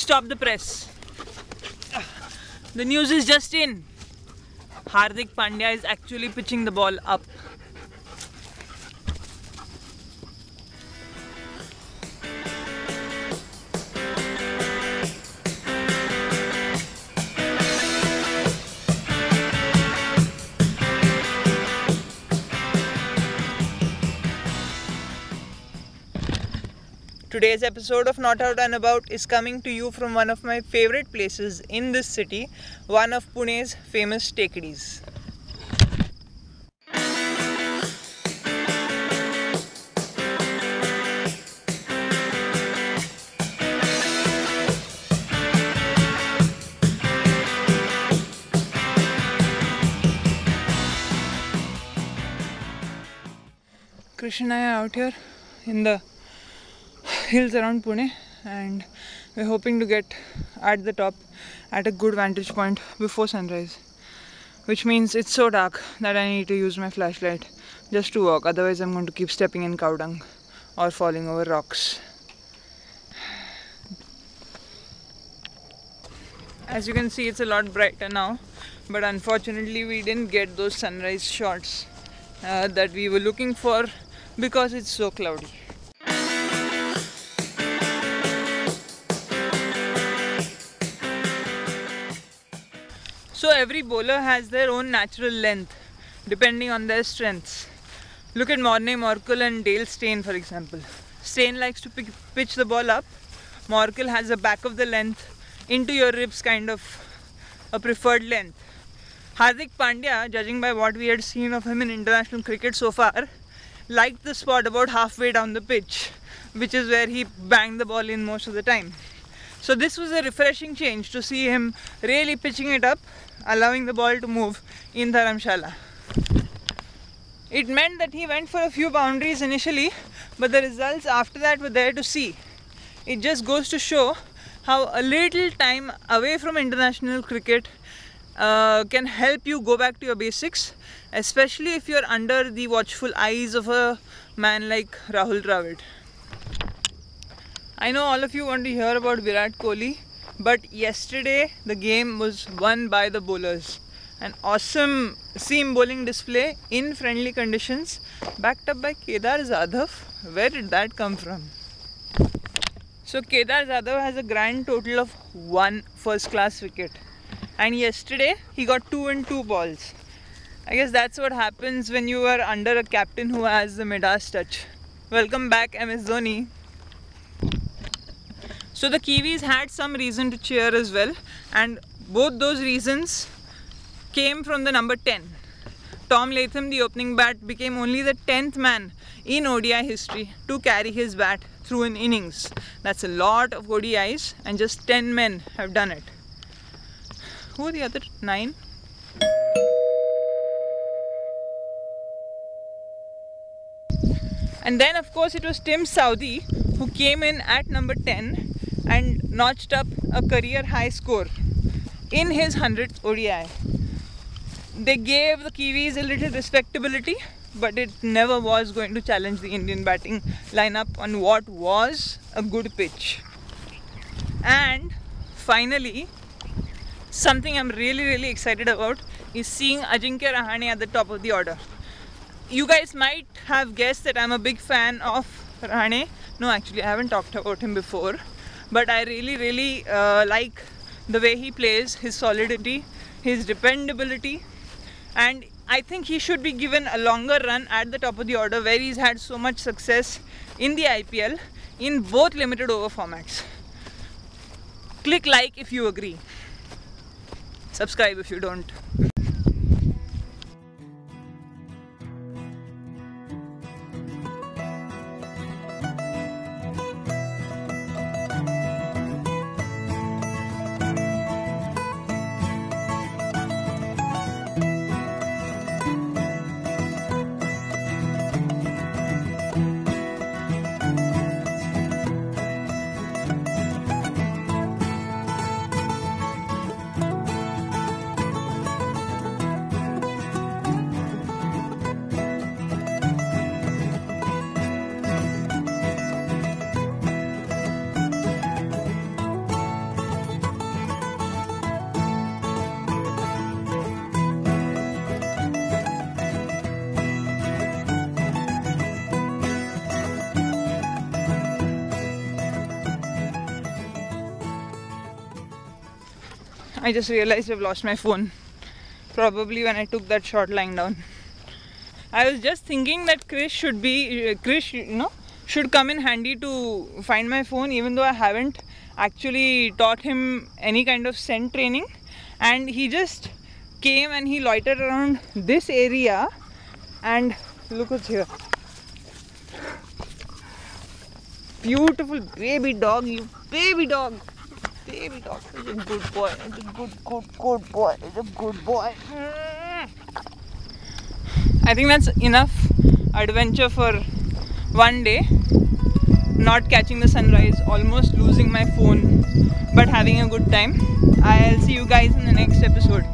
Stop the press. The news is just in. Hardik Pandya is actually pitching the ball up. Today's episode of Not Out and About is coming to you from one of my favorite places in this city, one of Pune's famous tekdis. Krishna I are out here in the hills around Pune and we're hoping to get at the top at a good vantage point before sunrise which means it's so dark that I need to use my flashlight just to walk. Otherwise I'm going to keep stepping in cow dung or falling over rocks. As you can see it's a lot brighter now but unfortunately we didn't get those sunrise shots uh, that we were looking for because it's so cloudy So every bowler has their own natural length depending on their strengths. Look at Morne Morkel and Dale Steyn for example. Steyn likes to pick, pitch the ball up. Morkel has the back of the length into your ribs kind of a preferred length. Hardik Pandya, judging by what we had seen of him in international cricket so far, liked the spot about halfway down the pitch, which is where he banged the ball in most of the time. So this was a refreshing change to see him really pitching it up allowing the ball to move in Dharamshala. It meant that he went for a few boundaries initially, but the results after that were there to see. It just goes to show how a little time away from international cricket uh, can help you go back to your basics, especially if you're under the watchful eyes of a man like Rahul Dravid. I know all of you want to hear about Virat Kohli but yesterday the game was won by the bowlers. An awesome seam bowling display in friendly conditions, backed up by Kedar Jadhav. Where did that come from? So Kedar Jadhav has a grand total of one first class wicket. And yesterday he got two and two balls. I guess that's what happens when you are under a captain who has the Midas touch. Welcome back MS Dhoni. So the Kiwis had some reason to cheer as well, and both those reasons came from the number 10. Tom Latham, the opening bat, became only the 10th man in ODI history to carry his bat through an innings. That's a lot of ODIs, and just 10 men have done it. Who are the other nine? And then, of course, it was Tim Southee who came in at number 10 and notched up a career high score in his 100th ODI. They gave the Kiwis a little respectability, but it never was going to challenge the Indian batting lineup on what was a good pitch. And finally, something I'm really, really excited about is seeing Ajinkya Rahane at the top of the order. You guys might have guessed that I'm a big fan of Rahane. No, actually, I haven't talked about him before but I really, really uh, like the way he plays, his solidity, his dependability, and I think he should be given a longer run at the top of the order where he's had so much success in the IPL in both limited over formats. Click like if you agree. Subscribe if you don't. I just realized I've lost my phone. Probably when I took that shot lying down. I was just thinking that Krish should be, Krish, you know, should come in handy to find my phone, even though I haven't actually taught him any kind of scent training. And he just came and he loitered around this area and look what's here. Beautiful baby dog, you baby dog. Baby dog is a good boy. It's a good, good, good boy. It's a good boy. Hmm. I think that's enough adventure for one day. Not catching the sunrise, almost losing my phone, but having a good time. I'll see you guys in the next episode.